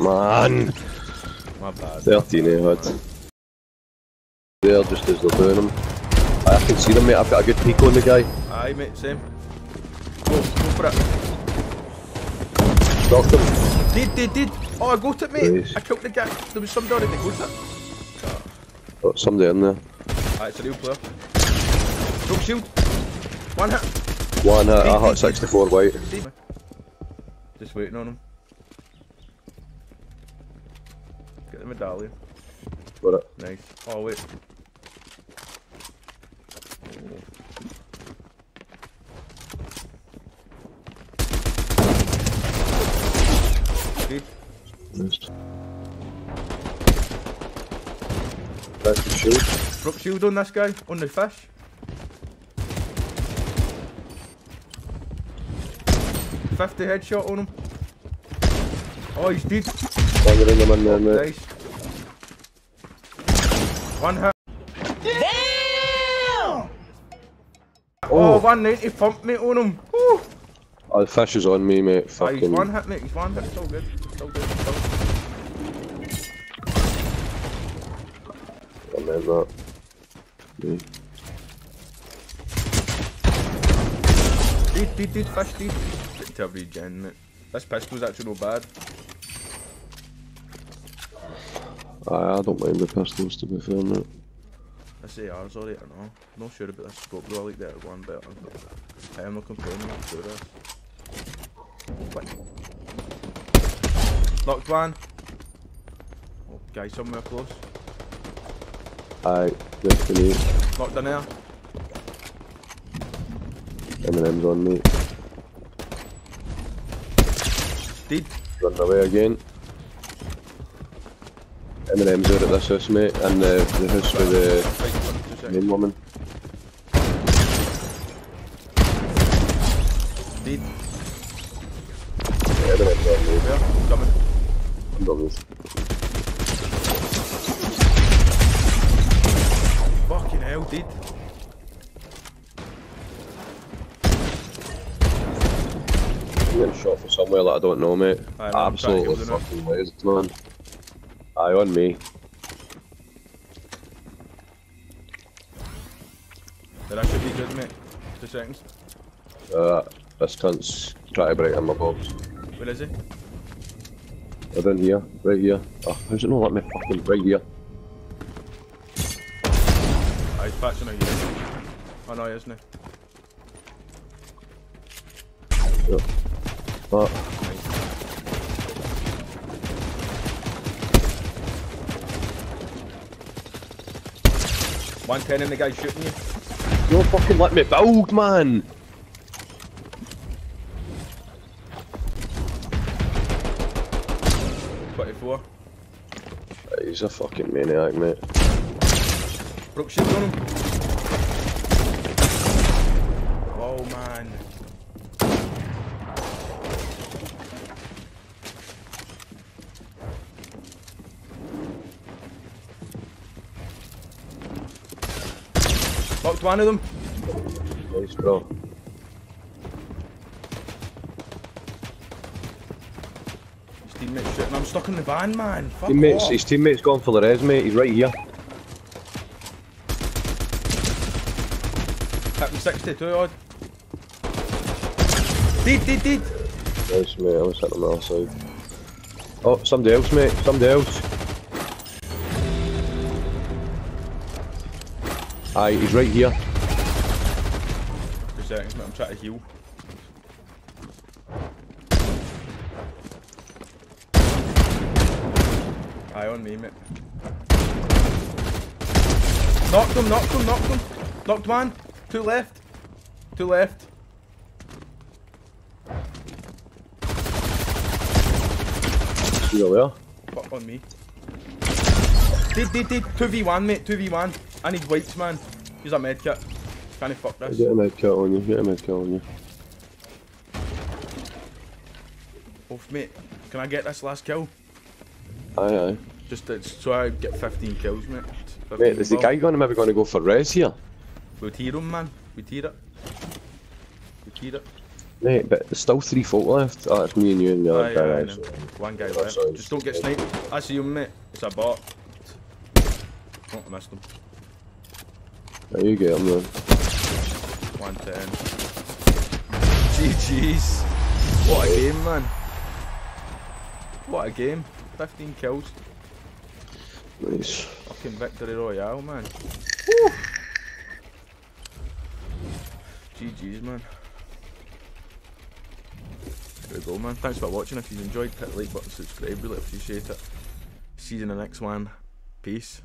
man. My bad. 13 eh, had. There, just as they're doing them. I can see them, mate. I've got a good peek on the guy. Aye, mate, same. Go, go for it. Knocked him. Did, did, did. Oh, I got it, mate. Nice. I killed the guy. There was somebody already got it. Got somebody in there. Aye, it's a real player. Broke shield. One hit. One hit, I hit 64 white. Did. Just waiting on him. Get the medallion. Got it. Nice. Oh, wait. Did. Missed. That's the shield. Broke shield on this guy, on the fish. Fifty headshot on him. Oh, he's dead. Banging them in there, mate. Nice. One hit. Damn! Oh, 190 pump mate on him. Woo. Oh, the fish is on me, mate. Ah, he's Fucking. one hit mate, he's one hit. Still good. Still good. Still I meant that. Me. Deed, deed, deed, fish, deed. Get to regen, mate. This pistol's actually not bad. Aye, I don't mind the pistols, to be fair, mate. This AR's alright, I know. Not sure about this scope though, I like that one better. I'm not complaining, I'm sure this. What? Knocked one. Oh, guy somewhere close. Aye, definitely. Knocked an air. Eminem's on me. Deed. Running away again. Eminem's out at this house, mate, and uh, the, the house with the Right, one, two seconds. main woman. Deed. Yeah, Eminem's on me. Coming. Underneath. Fucking hell, deed. I'm getting shot from somewhere that I don't know, mate. Aye, man, I'm Absolutely fucking waste, man. Aye, on me. That should be good, mate. Two seconds. Uh, this cunt's trying to break in my box. Where is he? They're in here, right here. Oh, how's it not let me fucking right here? Ah, he's patching out here. Oh no, he isn't he? Yeah. But One ten and the guy shooting you. You're fucking let me build, man. Twenty-four. He's a fucking maniac, mate. Broke shield on him. Oh man. Knocked one of them. Nice, bro. His teammates shooting. I'm stuck in the van, man. Fuck Teammates, off. his teammate's gone for the res, mate. He's right here. Hit him 62 odd. Deed, deed, deed. Nice, mate. I was sitting on the other side. Oh, somebody else, mate. Somebody else. Aye, he's right here. Two seconds, mate. I'm trying to heal. Eye on me, mate. Knocked him, knocked him, knocked him. Knocked one. Two left. Two left. Still there. Fuck on me. Did, did, did. 2v1, mate. 2v1. I need weights, man. Use a medkit. Can't fuck this. Get a med kit on you. Get a med kit on you. Off, mate. Can I get this last kill? Aye, aye. Just uh, so I get 15 kills, mate. 15 Mate, is the guy gonna maybe gonna go for res here? We'll tear him, man. We tear it. We tear it. Mate, but there's still three folk left. Oh, it's me and you and the other Aye, guy. aye. One guy Oh, left. sorry. Just don't get sniped. I see him, mate. It's a bot. Oh, I missed him. There you get him then. 110. GG's. What a game, man. What a game. 15 kills. Nice. Fucking victory royale, man. Woo. GG's, man. There we go, man. Thanks for watching. If you enjoyed, hit the like button, subscribe. Really appreciate it. See you in the next one. Peace.